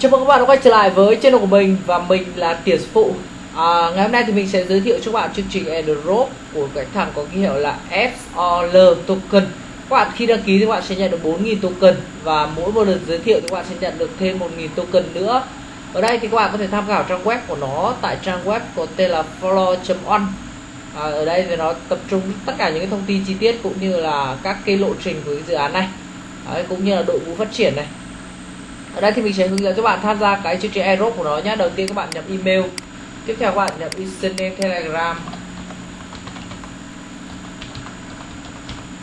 Chào mừng các bạn đã quay trở lại với channel của mình và mình là Tiền Phụ. À, Ngày hôm nay thì mình sẽ giới thiệu cho các bạn chương trình airdrop của cái thằng có ký hiệu là SOL token. Các bạn khi đăng ký thì các bạn sẽ nhận được 4.000 token và mỗi một lần giới thiệu thì các bạn sẽ nhận được thêm 1.000 token nữa. Ở đây thì các bạn có thể tham khảo trang web của nó tại trang web có tên là follow.on à, Ở đây thì nó tập trung tất cả những cái thông tin chi tiết cũng như là các cái lộ trình của cái dự án này. Đấy, cũng như là đội ngũ phát triển này ở đây thì mình sẽ hướng dẫn cho bạn tham gia cái chương trình aerob của nó nhé đầu tiên các bạn nhập email tiếp theo các bạn nhập username telegram.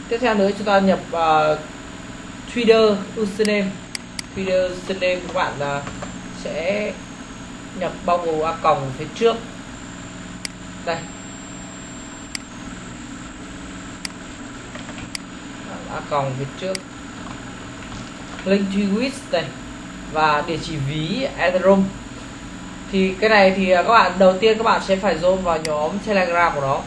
Tiếp theo nữa chúng ta nhập uh, twitter username. Twitter username các bạn uh, sẽ nhập bao gồm a còng phía trước. Đây. A còng phía trước. Link tweet đây và địa chỉ ví Ethereum thì cái này thì à, các bạn đầu tiên các bạn sẽ phải zoom vào nhóm Telegram của nó.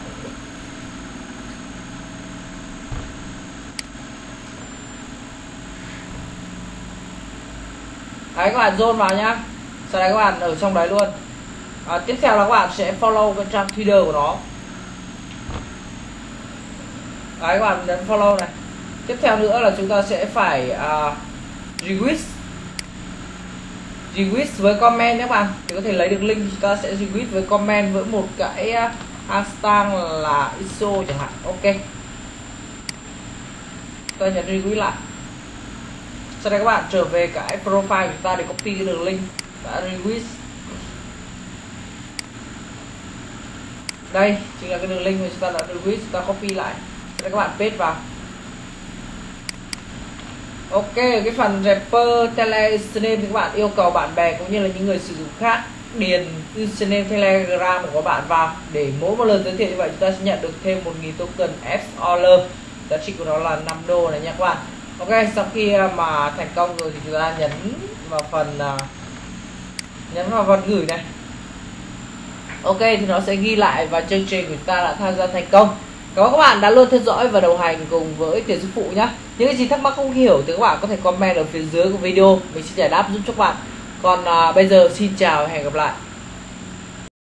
Đấy các bạn zoom vào nhá. Sau đấy các bạn ở trong đấy luôn. À, tiếp theo là các bạn sẽ follow cái trang Twitter của nó. Đấy các bạn nhấn follow này. Tiếp theo nữa là chúng ta sẽ phải uh, request retweet với comment nhé bạn. Thì có thể lấy được link, chúng ta sẽ retweet với comment với một cái à, hashtag là iso chẳng hạn. Ok. Ta nhấn retweet lại. Sau đây các bạn trở về cái profile của chúng ta để copy cái đường link. Đã retweet đây, chính là cái đường link mà chúng ta đã retweet chúng ta copy lại. Sau đây các bạn paste vào. Ok, cái phần rapper Telegram thì các bạn yêu cầu bạn bè cũng như là những người sử dụng khác điền username Telegram của bạn vào. Để mỗi một lần giới thiệu như vậy chúng ta sẽ nhận được thêm 1.000 token FOL giá trị của nó là 5 đô này nha các bạn. Ok, sau khi mà thành công rồi thì chúng ta nhấn vào phần à, nhấn vào phần gửi này. Ok thì nó sẽ ghi lại và chương trình của chúng ta đã tham gia thành công. Cảm ơn các bạn đã luôn theo dõi và đồng hành cùng với tuyển Sư Phụ nhé. Những cái gì thắc mắc không hiểu thì các bạn có thể comment ở phía dưới của video. Mình sẽ giải đáp giúp cho các bạn. Còn à, bây giờ xin chào và hẹn gặp lại.